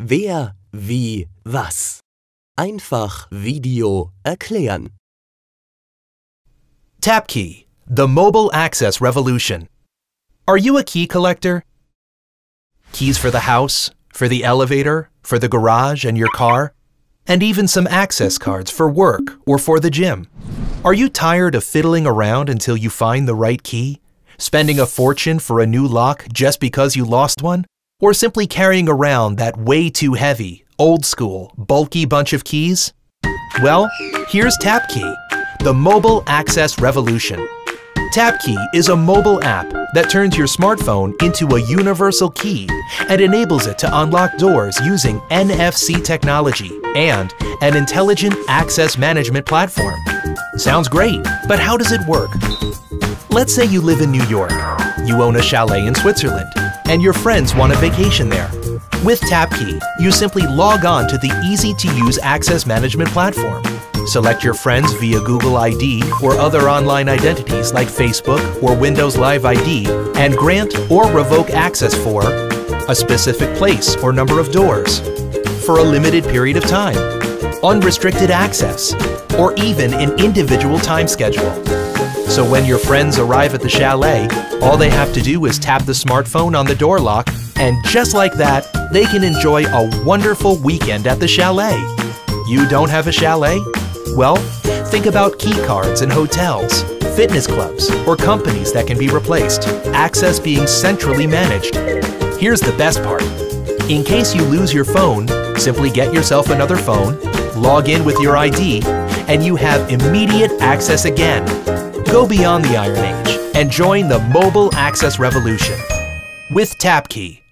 Wer, wie, was. Einfach Video erklären. TapKey, the mobile access revolution. Are you a key collector? Keys for the house, for the elevator, for the garage and your car, and even some access cards for work or for the gym. Are you tired of fiddling around until you find the right key? Spending a fortune for a new lock just because you lost one? Or simply carrying around that way too heavy, old school, bulky bunch of keys? Well, here's TapKey, the mobile access revolution. TapKey is a mobile app that turns your smartphone into a universal key and enables it to unlock doors using NFC technology and an intelligent access management platform. Sounds great, but how does it work? Let's say you live in New York, you own a chalet in Switzerland, and your friends want a vacation there. With TapKey, you simply log on to the easy-to-use access management platform. Select your friends via Google ID or other online identities like Facebook or Windows Live ID and grant or revoke access for a specific place or number of doors, for a limited period of time, unrestricted access, or even an individual time schedule. So when your friends arrive at the chalet, all they have to do is tap the smartphone on the door lock, and just like that, they can enjoy a wonderful weekend at the chalet. You don't have a chalet? Well, think about key cards in hotels, fitness clubs, or companies that can be replaced, access being centrally managed. Here's the best part. In case you lose your phone, simply get yourself another phone, log in with your ID, and you have immediate access again. Go beyond the Iron Age and join the mobile access revolution with TapKey.